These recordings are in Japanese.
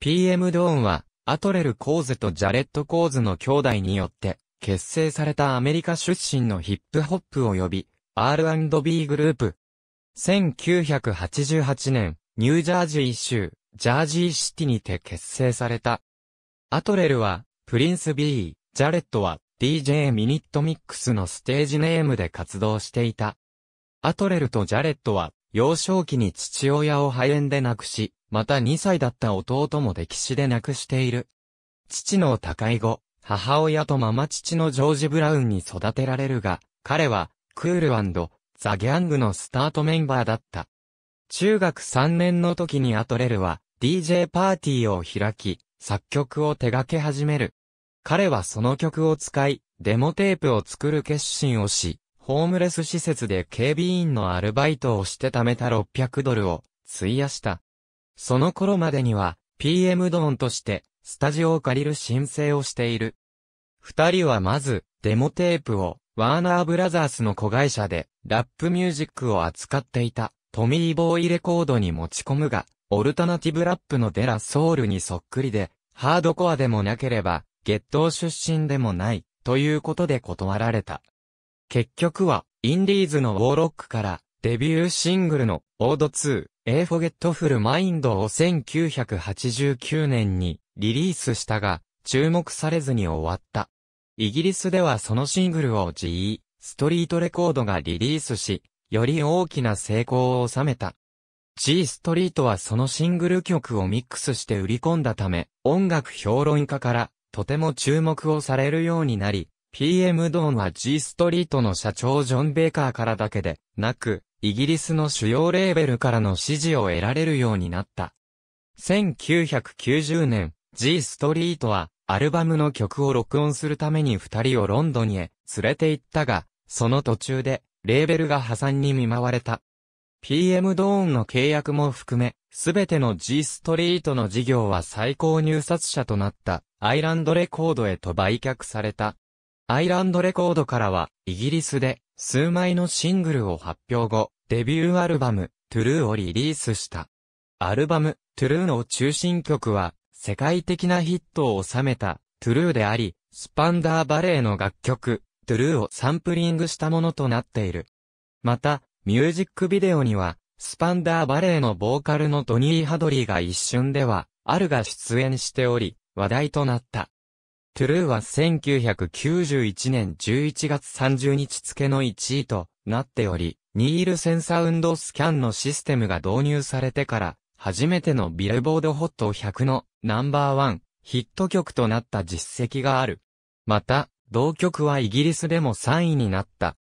PM ドーンは、アトレル・コーズとジャレット・コーズの兄弟によって、結成されたアメリカ出身のヒップホップ及び R&B グループ。1988年、ニュージャージー州、ジャージーシティにて結成された。アトレルは、プリンス B、ジャレットは DJ ミニットミックスのステージネームで活動していた。アトレルとジャレットは、幼少期に父親を肺炎で亡くし、また2歳だった弟も轢死で亡くしている。父の他界後、母親とママ父のジョージ・ブラウンに育てられるが、彼は、クールザ・ギャングのスタートメンバーだった。中学3年の時にアトレルは、DJ パーティーを開き、作曲を手掛け始める。彼はその曲を使い、デモテープを作る決心をし、ホームレス施設で警備員のアルバイトをして貯めた600ドルを費やした。その頃までには PM ドーンとしてスタジオを借りる申請をしている。二人はまずデモテープをワーナーブラザースの子会社でラップミュージックを扱っていたトミーボーイレコードに持ち込むが、オルタナティブラップのデラソウルにそっくりで、ハードコアでもなければ、ゲットー出身でもない、ということで断られた。結局は、インディーズのウォーロックから、デビューシングルの、オード2、A Forgetful Mind を1989年にリリースしたが、注目されずに終わった。イギリスではそのシングルを GE、ストリートレコードがリリースし、より大きな成功を収めた。G ストリートはそのシングル曲をミックスして売り込んだため、音楽評論家からとても注目をされるようになり、PM ドーンは G ストリートの社長ジョン・ベーカーからだけでなく、イギリスの主要レーベルからの支持を得られるようになった。1990年、G ストリートは、アルバムの曲を録音するために二人をロンドンへ連れて行ったが、その途中で、レーベルが破産に見舞われた。PM ドーンの契約も含め、すべての G ストリートの事業は最高入札者となったアイランドレコードへと売却された。アイランドレコードからは、イギリスで、数枚のシングルを発表後、デビューアルバム、トゥルーをリリースした。アルバム、トゥルーの中心曲は、世界的なヒットを収めた、トゥルーであり、スパンダーバレーの楽曲、トゥルーをサンプリングしたものとなっている。また、ミュージックビデオには、スパンダーバレーのボーカルのトニー・ハドリーが一瞬では、あるが出演しており、話題となった。トゥルーは1991年11月30日付の1位となっており、ニールセンサウンドスキャンのシステムが導入されてから、初めてのビルボードホット100のナンバーワンヒット曲となった実績がある。また、同曲はイギリスでも3位になった。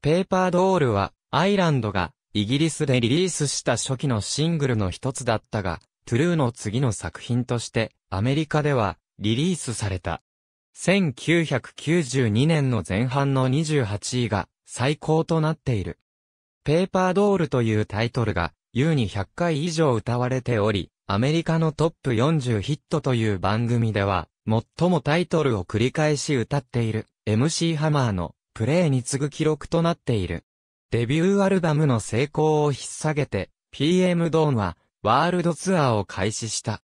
ペーパードールは、アイランドがイギリスでリリースした初期のシングルの一つだったが、トゥルーの次の作品としてアメリカではリリースされた。1992年の前半の28位が最高となっている。ペーパードールというタイトルが優に100回以上歌われており、アメリカのトップ40ヒットという番組では、最もタイトルを繰り返し歌っている MC ハマーのプレイに次ぐ記録となっている。デビューアルバムの成功を引っ提げて、PM ドーンはワールドツアーを開始した。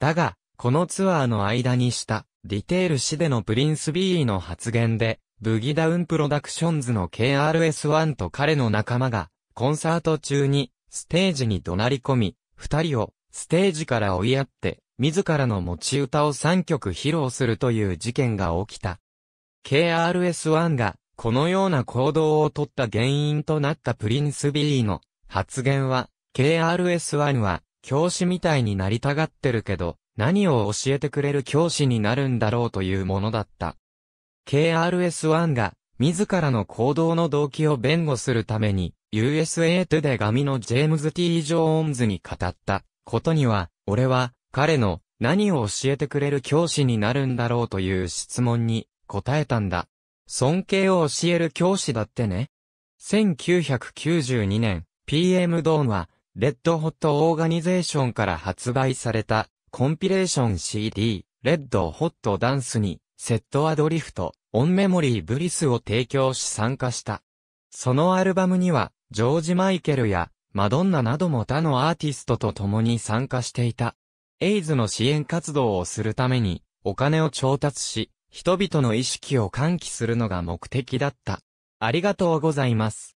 だが、このツアーの間にしたディテール誌でのプリンス B の発言で、ブギダウンプロダクションズの KRS-1 と彼の仲間が、コンサート中に、ステージに怒鳴り込み、二人を、ステージから追いやって、自らの持ち歌を3曲披露するという事件が起きた。KRS-1 が、このような行動をとった原因となったプリンス B の発言は、KRS-1 は、教師みたいになりたがってるけど、何を教えてくれる教師になるんだろうというものだった。KRS-1 が自らの行動の動機を弁護するために USA トゥデ紙のジェームズ・ T・ ジョーンズに語ったことには、俺は彼の何を教えてくれる教師になるんだろうという質問に答えたんだ。尊敬を教える教師だってね。1992年、PM ドーンは、 Red Hot Organization から発売されたコンピレーション CD、 Red Hot Dance に、 Set Adrift、on Memory Bliss を提供し参加した。そのアルバムには、ジョージ・マイケルや、マドンナなども他のアーティストと共に参加していた。エイズの支援活動をするために、お金を調達し、人々の意識を喚起するのが目的だった。ありがとうございます。